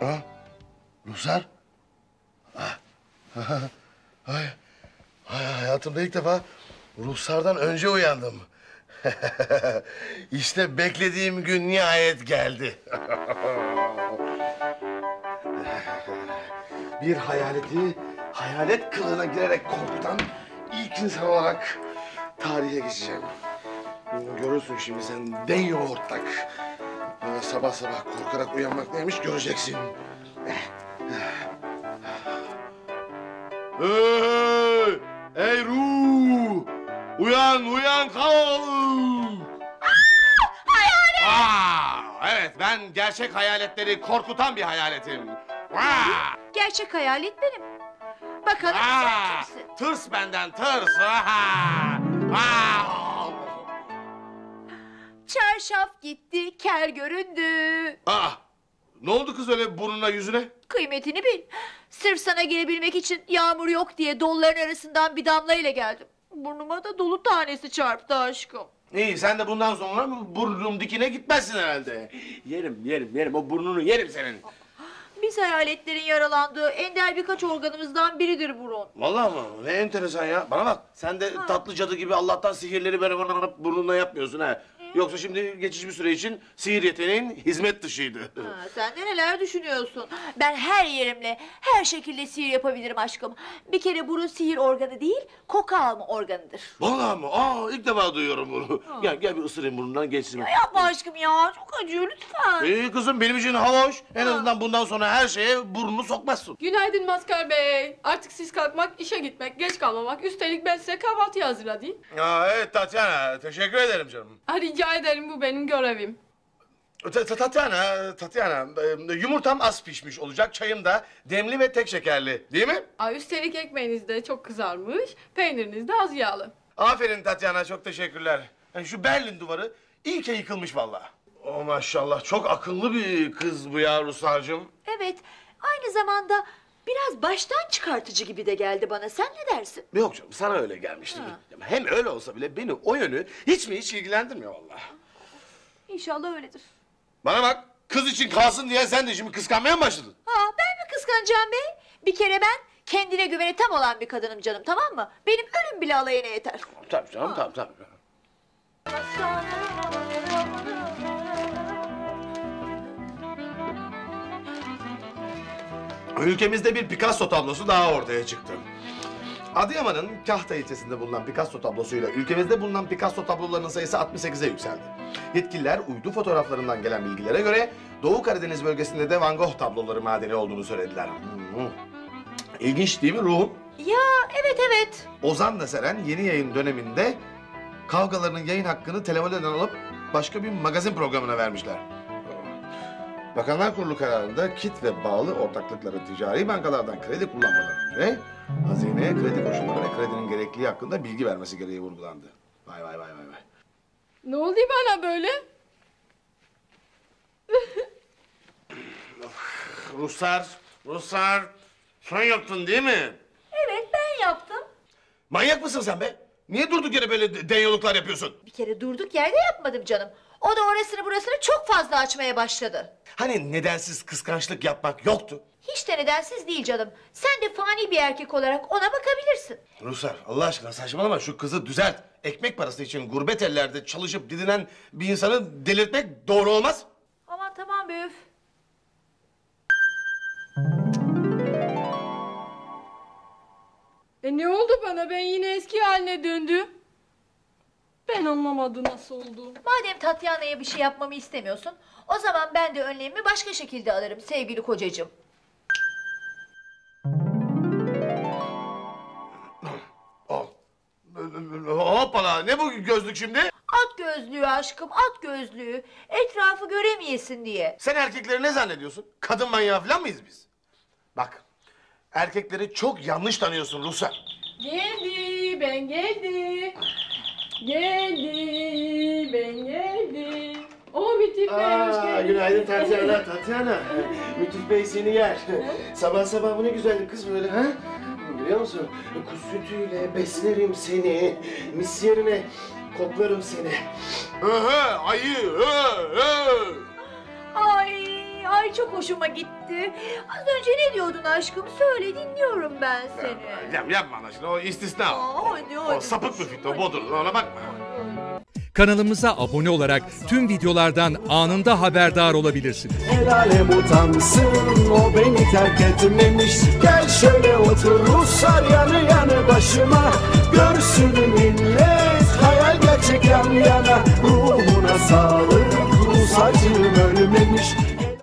Ha? Ruhsar? Ha. Ay. Ay, hayatımda ilk defa ruhsardan önce uyandım. işte beklediğim gün nihayet geldi. Bir hayaleti hayalet kılığına girerek korkutan ilk insan olarak tarihe geçeceğim. Görürsün şimdi sen den yoğurtlak. Bana sabah sabah korkarak uyanmak neymiş göreceksin. Hey! Ey ruh! Uyan, uyan kal! Hayalet! Aa, evet ben gerçek hayaletleri korkutan bir hayaletim. Vaa! Gerçek hayalet benim. Bakalım Aa, sen kimsin? tırs benden tırs. Aha! Aa! Gitti, kel göründü. Aa, ne oldu kız öyle burnuna yüzüne? Kıymetini bil. Sırf sana gelebilmek için yağmur yok diye dolların arasından bir damla ile geldim. Burnuma da dolu tanesi çarptı aşkım. İyi sen de bundan sonra burnum dikine gitmezsin herhalde. Yerim yerim yerim o burnunu yerim senin. Biz hayaletlerin yaralandığı ender birkaç organımızdan biridir burun. Vallahi mı? Ne enteresan ya. Bana bak sen de tatlı cadı gibi Allah'tan sihirleri böyle bana burnundan yapmıyorsun ha. Yoksa şimdi geçici bir süre için sihir yeteneğin hizmet dışıydı. Ha, sen de neler düşünüyorsun? Ben her yerimle, her şekilde sihir yapabilirim aşkım. Bir kere burun sihir organı değil, koku alma organıdır. Vallahi mı? Aa ilk defa duyuyorum bunu. Gel gel bir ısırayım burnundan geçsin. Ya yapma aşkım ya, çok acıyor lütfen. İyi kızım benim için hava hoş. En azından bundan sonra her şeye burnunu sokmazsın. Günaydın Maskar Bey. Artık siz kalkmak, işe gitmek, geç kalmamak. Üstelik ben size kahvaltı hazırladım. Aa, evet Tatyana teşekkür ederim canım. Ha, rica ederim bu benim görevim. Ta- ta- Tatyana, Tatyana e, yumurtam az pişmiş olacak. Çayım da demli ve tek şekerli değil mi? Aa, üstelik ekmeğiniz de çok kızarmış, peyniriniz de az yağlı. Aferin Tatyana çok teşekkürler. Yani şu Berlin duvarı iyi ki yıkılmış vallahi. Oh maşallah çok akıllı bir kız bu ya Ruslarcığım. Evet, aynı zamanda biraz baştan çıkartıcı gibi de geldi bana. Sen ne dersin? Yok canım sana öyle gelmiştir. Hem öyle olsa bile beni o yönü hiç mi hiç ilgilendirmiyor vallahi. İnşallah öyledir. Bana bak kız için kalsın diye sen de şimdi kıskanmaya mı başladın? Ha, ben mi kıskanacağım bey? Bir kere ben kendine güveni tam olan bir kadınım canım, tamam mı? Benim ölüm bile alayına yeter. Tabii canım tabii tabii. Ülkemizde bir Picasso tablosu daha ortaya çıktı. Adıyaman'ın Kahta ilçesinde bulunan Picasso tablosuyla ülkemizde bulunan Picasso tablolarının sayısı 68'e yükseldi. Yetkililer uydu fotoğraflarından gelen bilgilere göre Doğu Karadeniz bölgesinde de Van Gogh tabloları madeni olduğunu söylediler. Hmm. İlginç değil mi ruhum? Ya evet evet. Ozan'la Seren yeni yayın döneminde kavgalarının yayın hakkını televizyondan alıp başka bir magazin programına vermişler. Bakanlar Kurulu kararında kit ve bağlı ortaklıkların ticari bankalardan kredi kullanmaları ve hazineye kredi koşulları ve kredinin gerekliliği hakkında bilgi vermesi gereği vurgulandı. Vay vay vay vay vay. Ne oldu bana böyle? Ruslar, Ruslar sen yaptın değil mi? Evet ben yaptım. Manyak mısın sen be? Niye durduk yere böyle de- denyoluklar yapıyorsun? Bir kere durduk yerde yapmadım canım. O da orasını burasını çok fazla açmaya başladı. Hani nedensiz kıskançlık yapmak yoktu? Hiç de nedensiz değil canım. Sen de fani bir erkek olarak ona bakabilirsin. Ruslar Allah aşkına saçmalama şu kızı düzelt. Ekmek parası için gurbet ellerde çalışıp didinen bir insanı delirtmek doğru olmaz. Aman tamam be üf. E ne oldu bana? Ben yine eski haline döndüm. Ben anlamadım nasıl oldu. Madem Tatyana'ya bir şey yapmamı istemiyorsun... ...o zaman ben de önlemimi başka şekilde alırım sevgili kocacığım. Al. Hoppala ne bu gözlük şimdi? At gözlüğü aşkım, at gözlüğü. Etrafı göremeyesin diye. Sen erkekleri ne zannediyorsun? Kadın manyağı falan mıyız biz? Bak erkekleri çok yanlış tanıyorsun Ruslar. Geldi, ben geldim. Geldi, ben geldim. O Müttif Bey hoş geldiniz. Tatyana, Tatyana. Mütüf Bey seni yer. sabah sabah bu ne güzellik kız böyle ha? Biliyor musun? Kuş sütüyle beslerim seni. Mis yerine koklarım seni. Hı hı ayı Ay çok hoşuma gitti. Az önce ne diyordun aşkım? Söyle dinliyorum ben seni. Ya, yapma şimdi o istisna. o. Aa, hadi, hadi. O sapık müfit o bodur ona bakma. Kanalımıza abone olarak tüm videolardan anında haberdar olabilirsiniz. El alem utansın o beni terk etmemiş Gel şöyle otur Ruslar yanı yanı başıma Görsün millet hayal gerçek yan yana Ruhuna sağlık Rus acım ölmemiş